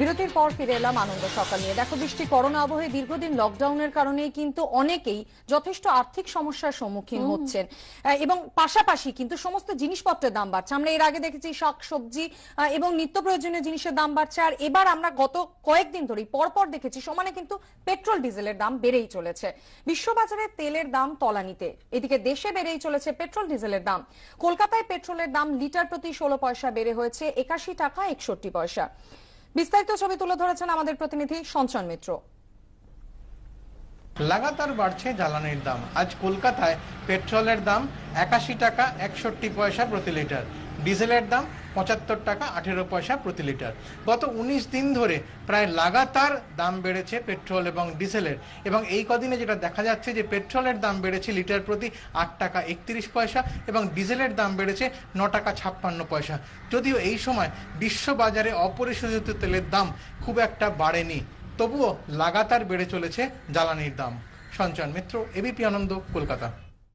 বিরতির পর ফিরে এলাম আনন্দ সকাল নিয়ে। দেখো বৃষ্টি করোনা আবহে দীর্ঘদিন লকডাউনের কারণে কিন্তু অনেকেই যথেষ্ট আর্থিক সমস্যার সম্মুখীন হচ্ছেন। এবং পাশাপাশি কিন্তু সমস্ত জিনিসপত্রের দাম বাড়ছে। আমরা এর আগে দেখেছি শাক সবজি এবং নিত্য প্রয়োজনীয় জিনিসের দাম বাড়ছে। আর এবার আমরা গত কয়েকদিন ধরেই পরপর দেখেছি সমানে কিন্তু পেট্রোল ডিজেলের দাম বেড়েই চলেছে। বিশ্ববাজারে তেলের দাম তলানিতে এদিকে দেশে বেড়েই চলেছে পেট্রোল ডিজেলের দাম। কলকাতায় পেট্রোলের দাম লিটার প্রতি ষোলো পয়সা বেড়ে হয়েছে একাশি টাকা একষট্টি পয়সা। বিস্তারিত ছবি তুলে ধরেছেন আমাদের প্রতিনিধি সঞ্চন মিত্র। লাগাতার বাড়ছে জ্বালানির দাম। আজ কলকাতায় পেট্রোলের দাম একাশি টাকা একষট্টি পয়সা প্রতি লিটার। ডিজেলের দাম পঁচাত্তর টাকা আঠেরো পয়সা প্রতি লিটার। গত উনিশ দিন ধরে প্রায় লাগাতার দাম বেড়েছে পেট্রোল এবং ডিজেলের। এবং এই কদিনে যেটা দেখা যাচ্ছে যে পেট্রোলের দাম বেড়েছে লিটার প্রতি আট টাকা একত্রিশ পয়সা এবং ডিজেলের দাম বেড়েছে ন টাকা ছাপ্পান্ন পয়সা। যদিও এই সময় বিশ্ববাজারে অপরিশোধিত তেলের দাম খুব একটা বাড়েনি, তবুও লাগাতার বেড়ে চলেছে জ্বালানির দাম। সঞ্চয়ন মিত্র এবিপি আনন্দ, কলকাতা।